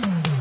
Mm-hmm.